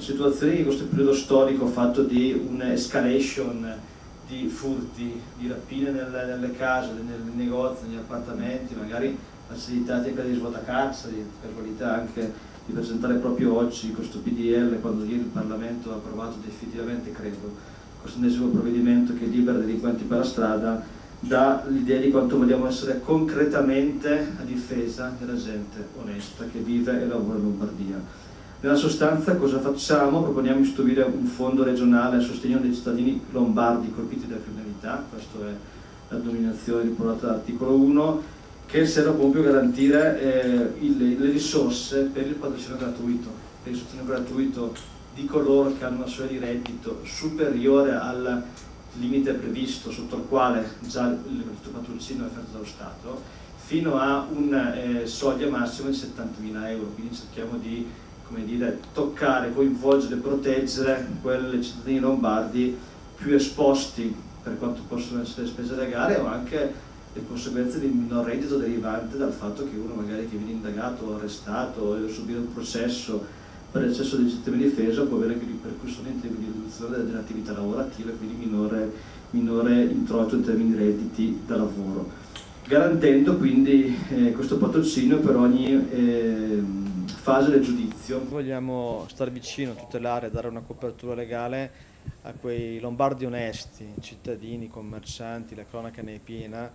situazioni che questo periodo storico fatto di un'escalation di furti, di rapine nelle, nelle case, nei negozi, negli appartamenti, magari facilitati anche di di casualità anche di presentare proprio oggi questo PDL quando ieri il Parlamento ha approvato definitivamente, credo, questo ennesimo provvedimento che libera delinquenti per la strada, dà l'idea di quanto vogliamo essere concretamente a difesa della gente onesta che vive e lavora in Lombardia. Nella sostanza cosa facciamo? Proponiamo di istituire un fondo regionale a sostegno dei cittadini lombardi colpiti dalla criminalità, questa è la dominazione riportata dall'articolo 1, che serve proprio a garantire eh, il, le risorse per il patrocinio gratuito, per il sostegno gratuito di coloro che hanno una soglia di reddito superiore al limite previsto sotto il quale già il patrocinio è offerto dallo Stato, fino a una eh, soglia massima di 70.000 euro, quindi cerchiamo di come dire, toccare, coinvolgere, proteggere quei cittadini lombardi più esposti per quanto possono essere le spese legali o anche le conseguenze di minor reddito derivante dal fatto che uno magari che viene indagato o arrestato o subire un processo per eccesso di legittima difesa può avere anche ripercussioni in termini di riduzione dell'attività lavorativa e quindi minore, minore introito in termini di redditi da lavoro garantendo quindi eh, questo patrocinio per ogni eh, fase del giudizio. Vogliamo stare vicino, tutelare, dare una copertura legale a quei lombardi onesti, cittadini, commercianti, la cronaca ne è piena,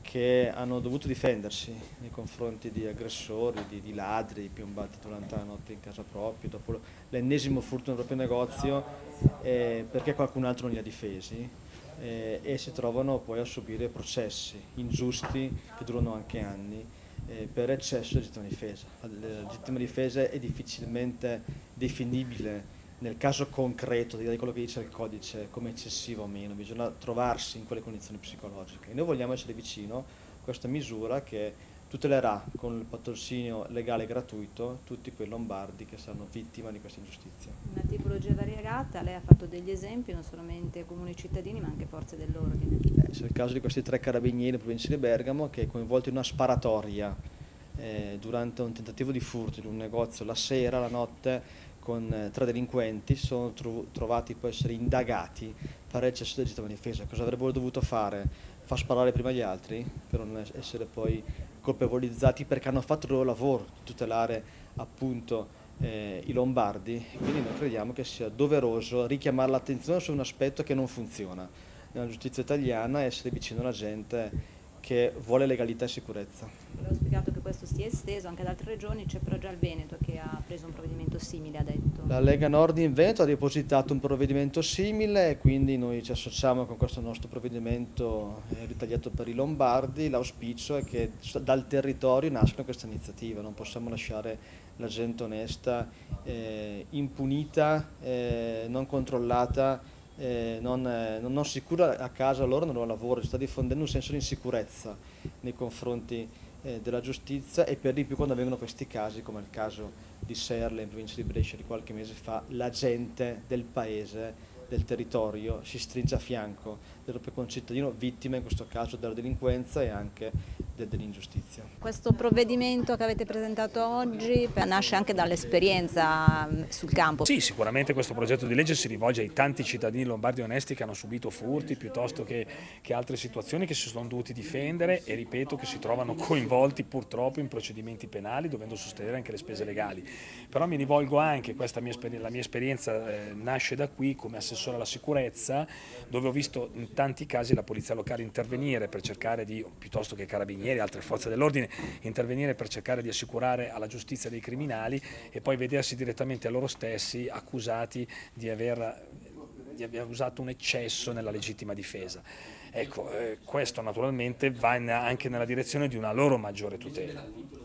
che hanno dovuto difendersi nei confronti di aggressori, di, di ladri piombati durante la notte in casa propria, dopo l'ennesimo furto nel proprio negozio, eh, perché qualcun altro non li ha difesi eh, e si trovano poi a subire processi ingiusti che durano anche anni eh, per eccesso di legittima difesa. La legittima difesa è difficilmente definibile nel caso concreto di quello che dice il codice come eccessivo o meno, bisogna trovarsi in quelle condizioni psicologiche. E noi vogliamo essere vicino a questa misura che tutelerà con il patrocinio legale gratuito tutti quei lombardi che saranno vittime di questa ingiustizia. Una tipologia variegata, lei ha fatto degli esempi non solamente comuni cittadini ma anche forze dell'ordine. Eh, c'è il caso di questi tre carabinieri in provincia di Bergamo che è coinvolto in una sparatoria eh, durante un tentativo di furto in un negozio la sera, la notte con eh, tre delinquenti, sono tro trovati poi essere indagati per eccesso di legittima difesa. Cosa avrebbero dovuto fare? Far sparare prima gli altri per non essere poi colpevolizzati perché hanno fatto il loro lavoro di tutelare appunto eh, i lombardi, quindi noi crediamo che sia doveroso richiamare l'attenzione su un aspetto che non funziona. Nella giustizia italiana essere vicino alla gente che vuole legalità e sicurezza. Ho spiegato che questo sia esteso anche ad altre regioni, c'è però già il Veneto che ha preso un provvedimento simile, ha detto. La Lega Nord in Veneto ha depositato un provvedimento simile e quindi noi ci associamo con questo nostro provvedimento eh, ritagliato per i Lombardi. L'auspicio è che dal territorio nasca questa iniziativa, non possiamo lasciare la gente onesta eh, impunita, eh, non controllata eh, non, eh, non, si cura a casa loro loro lavoro, si sta diffondendo un senso di insicurezza nei confronti eh, della giustizia e per di più quando avvengono questi casi come il caso di Serle in provincia di Brescia di qualche mese fa, la gente del paese del territorio si stringe a fianco del proprio concittadino vittima in questo caso della delinquenza e anche dell'ingiustizia. Questo provvedimento che avete presentato oggi nasce anche dall'esperienza mm, sul campo? Sì, sicuramente questo progetto di legge si rivolge ai tanti cittadini lombardi onesti che hanno subito furti piuttosto che, che altre situazioni che si sono dovuti difendere e ripeto che si trovano coinvolti purtroppo in procedimenti penali dovendo sostenere anche le spese legali. Però mi rivolgo anche, questa mia, la mia esperienza eh, nasce da qui come assessore alla sicurezza dove ho visto in tanti casi la polizia locale intervenire per cercare di, piuttosto che carabinieri, altre forze dell'ordine, intervenire per cercare di assicurare alla giustizia dei criminali e poi vedersi direttamente a loro stessi accusati di aver, di aver usato un eccesso nella legittima difesa. Ecco, eh, questo naturalmente va in, anche nella direzione di una loro maggiore tutela.